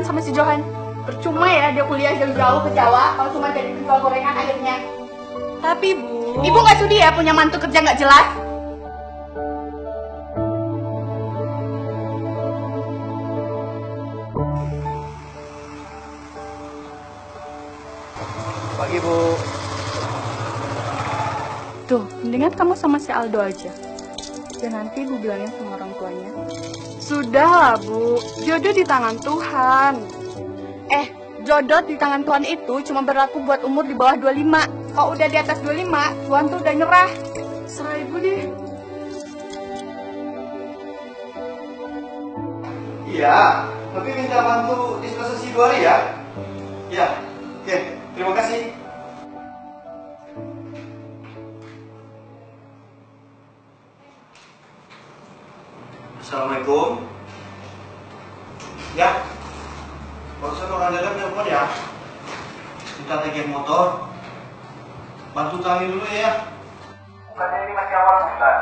jalan sama si Johan. Percuma ya dia kuliah jauh-jauh ke Jawa kalau cuma jadi penjual gorengan akhirnya. Tapi Bu, Ibu nggak sudi ya punya mantu kerja nggak jelas? Pagi Bu. Tuh, mendingan kamu sama si Aldo aja. Dan nanti ibu bilangin sama orang tuanya. Sudahlah bu, jodoh di tangan Tuhan. Eh, jodoh di tangan Tuhan itu cuma berlaku buat umur di bawah 25. Kalau udah di atas 25, Tuhan tuh udah nyerah. Serah ibu deh. Iya, tapi minta bantu disposisi dua hari ya. Iya, oke, terima kasih. Assalamualaikum. Ya, barusan orang dalam telepon ya. Minta tagihan motor. Bantu tangi dulu ya. Bukannya ini masih awal bulan.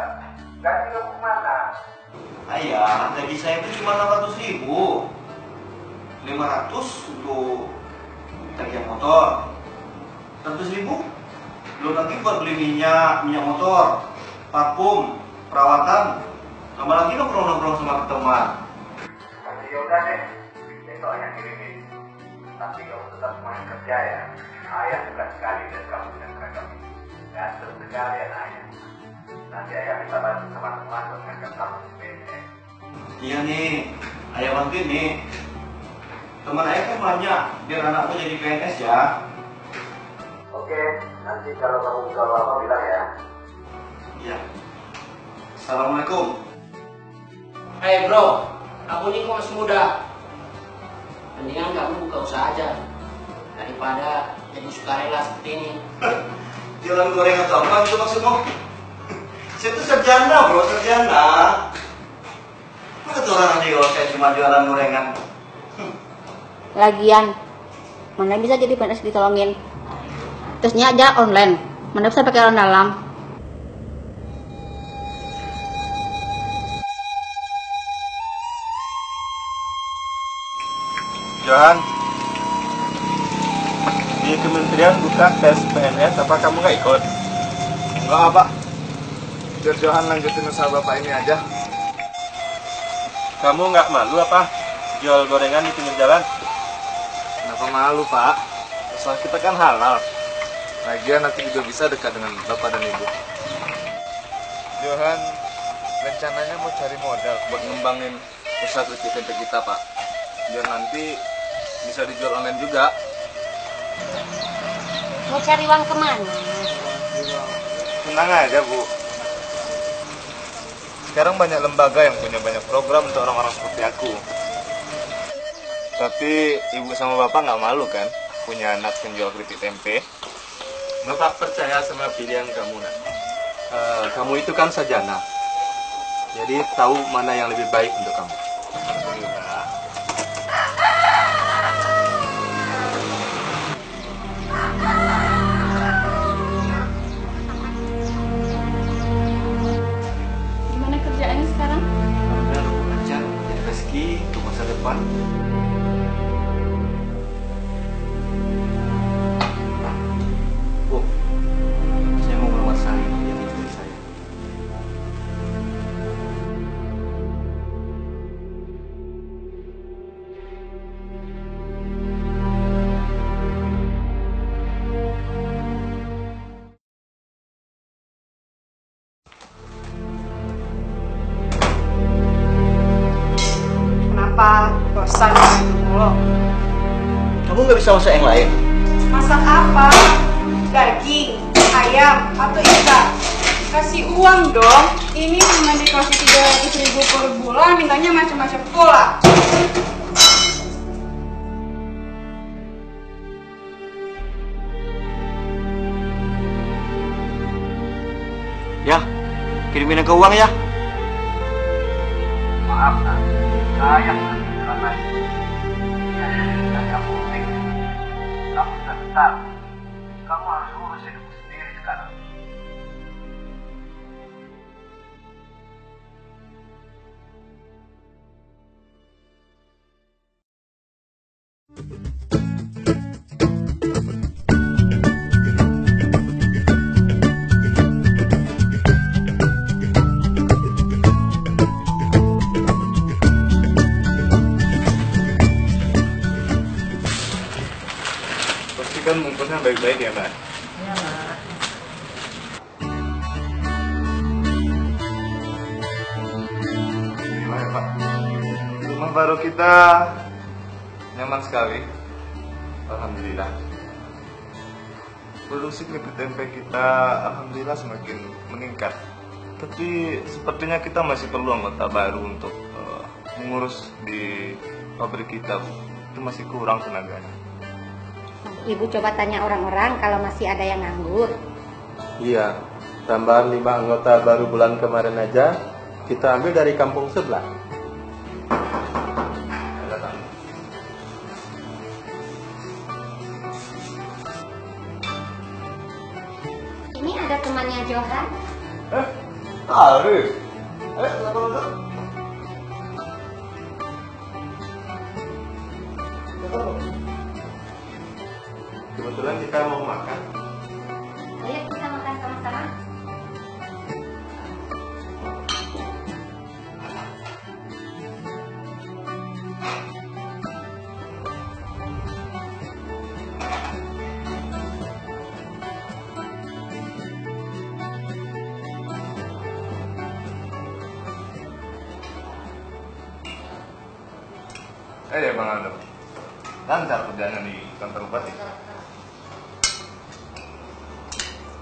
Gaji kamu ke mana? Ayah, tadi saya itu cuma 600 ribu 500 untuk tagihan motor 100 ribu belum lagi buat beli minyak, minyak motor parfum, perawatan tambah lagi nongkrong-nongkrong sama teman Tapi ya udah deh, besok yang kirimin. Tapi kamu tetap semangat kerja ya. Ayah suka sekali dan kamu dan seragam ini. Ganteng sekali anak ayah. Nanti ayah minta bantu sama teman untuk ngangkat kamu di PNS. iya nih, ayah bantuin nih teman ayah kan banyak biar anakku jadi PNS ya Oke, nanti kalau kamu buka apa bilang ya. iya Assalamualaikum Hei bro, aku ini kok masih muda. Mendingan kamu buka usaha aja daripada jadi sukarela seperti ini. Jualan gorengan atau apa itu maksudmu? Saya itu sarjana bro, sarjana. Apa kata orang nanti kalau saya cuma jualan gorengan? Lagian, mana bisa jadi PNS ditolongin. Terusnya aja online, mana bisa pakai orang dalam. Johan, di kementerian buka tes PNS, apa kamu nggak ikut? Enggak apa. Biar Johan lanjutin usaha bapak ini aja. Kamu nggak malu apa? Jual gorengan di pinggir jalan? Kenapa malu pak? Usaha kita kan halal. Lagian nanti juga bisa dekat dengan bapak dan ibu. Johan rencananya mau cari modal buat ngembangin usaha tempe kita pak. Biar nanti bisa dijual online juga. Mau cari uang ke mana? Tenang aja bu. Sekarang banyak lembaga yang punya banyak program untuk orang-orang seperti aku. Tapi ibu sama bapak nggak malu kan punya anak penjual keripik tempe? Bapak percaya sama pilihan kamu nak. Eh, kamu itu kan sarjana, jadi tahu mana yang lebih baik untuk kamu. Kenapa bosan main mulu? Kamu nggak bisa masak yang lain? Masak apa? Daging, ayam, atau ikan? Kasih uang dong. Ini cuma dikasih tiga ratus ribu per bulan, mintanya macam-macam pula. Ya, kirimin ke uang ya. Maaf, nak. Dan kamu. Kamu. Kamu harus urus hidupmu baik-baik ya mbak. Gimana ya, pak? Rumah baru kita nyaman sekali. Alhamdulillah. Produksi keripik tempe kita alhamdulillah semakin meningkat. Tapi sepertinya kita masih perlu anggota baru untuk eh, mengurus di pabrik kita. Itu masih kurang tenaganya. Ibu coba tanya orang-orang kalau masih ada yang nganggur. Iya, tambahan lima anggota baru bulan kemarin aja kita ambil dari kampung sebelah. Ini ada temannya Johan. Tahu. Eh, kenapa lu? Kebetulan kita mau makan. Ayo kita makan sama-sama. Eh ya Bang Aldo. Lancar kerjanya di kantor bupati.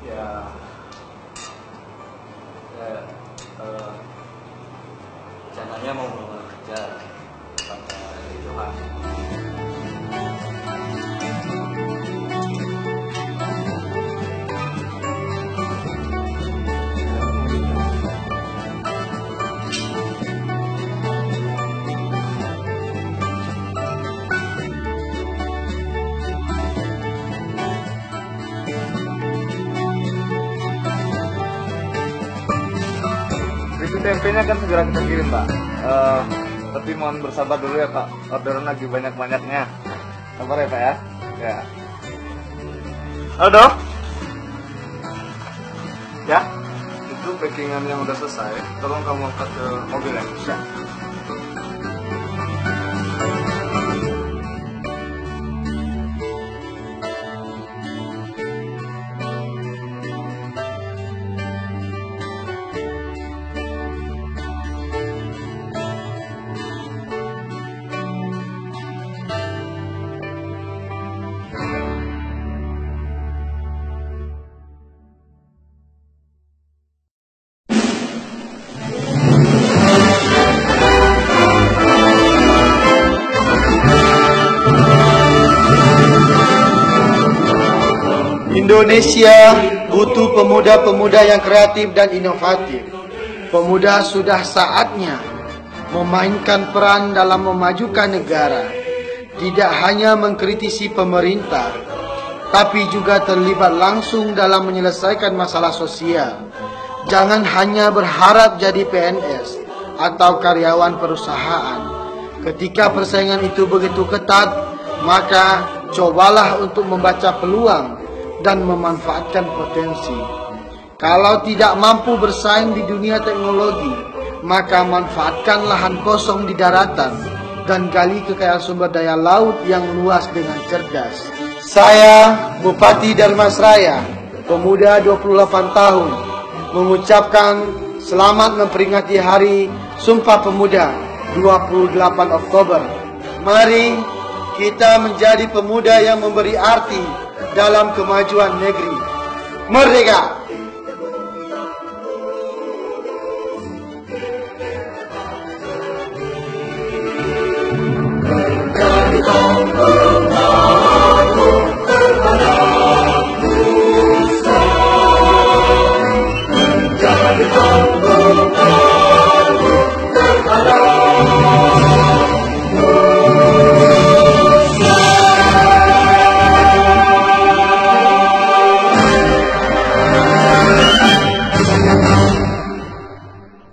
Ya, ya eh, rencananya mau melamar kerja pada Johan. Keripik tempenya kan segera kita kirim Pak. Eh, tapi mohon bersabar dulu ya Pak. Orderan lagi banyak-banyaknya. Sabar ya Pak ya. Ya. Halo. Ya. Itu packingan yang udah selesai. Tolong kamu angkat ke mobil ya. Indonesia butuh pemuda-pemuda yang kreatif dan inovatif. Pemuda sudah saatnya memainkan peran dalam memajukan negara. Tidak hanya mengkritisi pemerintah, tapi juga terlibat langsung dalam menyelesaikan masalah sosial. Jangan hanya berharap jadi PNS atau karyawan perusahaan. Ketika persaingan itu begitu ketat, maka cobalah untuk membaca peluang dan memanfaatkan potensi. Kalau tidak mampu bersaing di dunia teknologi, maka manfaatkan lahan kosong di daratan dan gali kekayaan sumber daya laut yang luas dengan cerdas. Saya Bupati Darmasraya, pemuda 28 tahun, mengucapkan selamat memperingati Hari Sumpah Pemuda 28 Oktober. Mari kita menjadi pemuda yang memberi arti dalam kemajuan negeri. Merdeka! Oh,